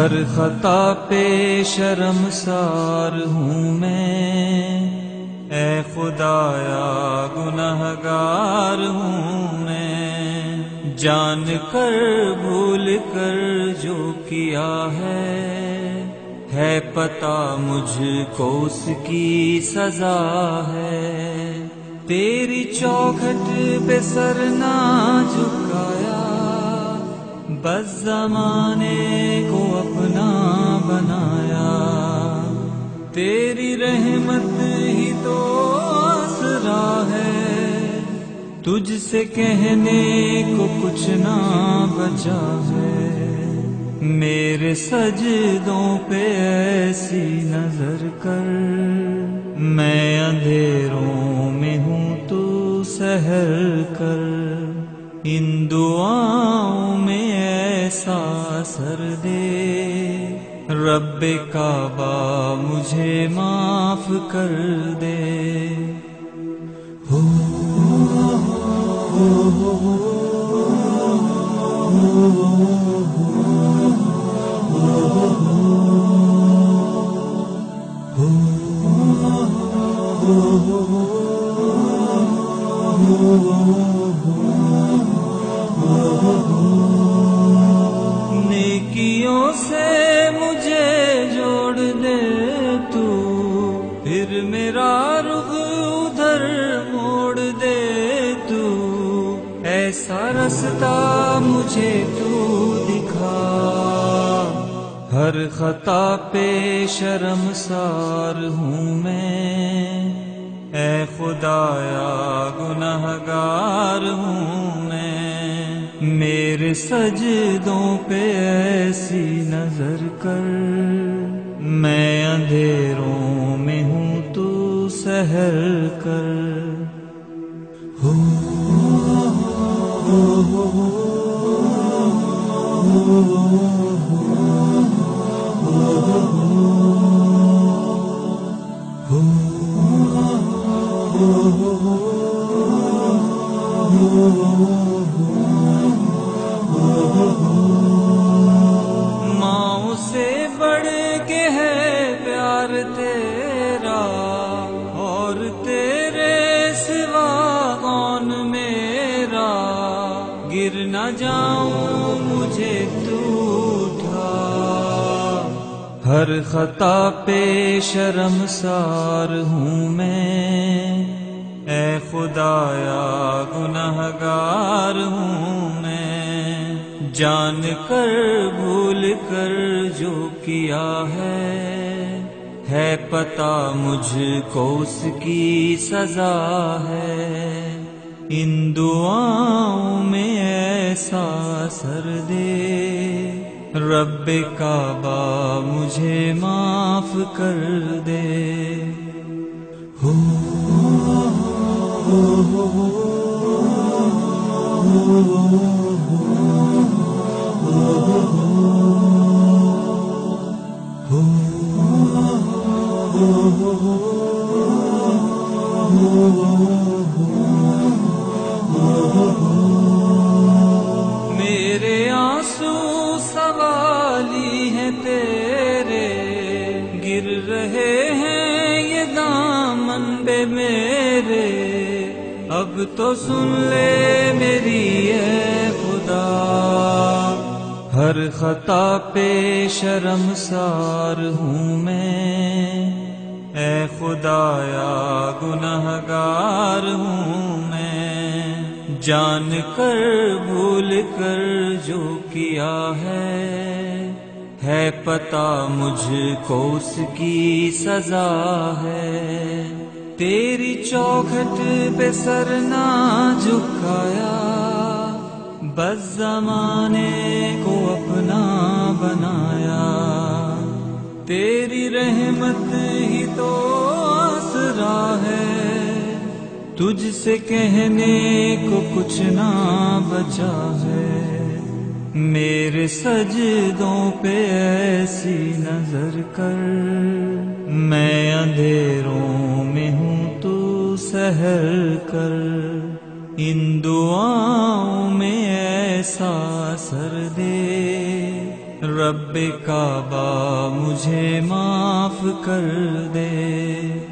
ہر خطا پہ شرم سار ہوں میں۔ اے خدایا گناہ گار ہوں میں۔ جان کر، بھول کر جو کیا ہے۔ ہے پتا مجھ کو اس کی سزا ہے۔ تیری چوکھٹ پہ سر نہ جھکایا بس زمانے کو اپنا بنایا۔ تیری رحمت ہی تو آسرا ہے۔ تجھ سے کہنے کو کچھ نہ بچا ہے۔ میرے سجدوں پہ ایسی نظر کر۔ میں اندھیروں میں ہوں تو سہر کر۔ ان دعاؤں میں ایسا سر دے رب کعبہ مجھے معاف کر دے ہو نیکیوں پھر میرا رخ ادھر موڑ دے تو، ایسا رستہ مجھے تو دکھا۔ ہر خطا پہ شرم سار ہوں میں۔ اے خدایا گناہ گار ہوں میں۔ میرے سجدوں پہ ایسی نظر کر۔ میں اندھیروں سہر کر ہو ماں سے بڑھ کے ہے پیار تیرا۔ جاؤں، مجھے تو اٹھا۔ ہر خطا پہ شرم سار ہوں میں۔ اے خدایا گناہ گار ہوں میں۔ جان کر، بھول کر جو کیا ہے۔ ہے پتا مجھ کو اس کی سزا ہے۔ ان دعاؤں میں ایسا سر دے رب کعبہ مجھے معاف کر دے ہو ہو ہو دامن بے میرے۔ اب تو سن لے میری اے خدا۔ ہر خطا پہ شرم سار ہوں میں۔ اے خدایا گناہ گار ہوں میں۔ جان کر، بھول کر جو کیا ہے۔ ہے پتا مجھ کو اس کی سزا ہے۔ تیری چوکھٹ پہ سر نہ جھکایا، بس زمانے کو اپنا بنایا۔ تیری رحمت ہی تو آسرا ہے، تجھ سے کہنے کو کچھ نہ بچا ہے۔ میرے سجدوں پہ ایسی نظر کر۔ ٹھہر کر ان دعاؤں میں ایسا سر دے۔ رب کعبہ مجھے معاف کر دے۔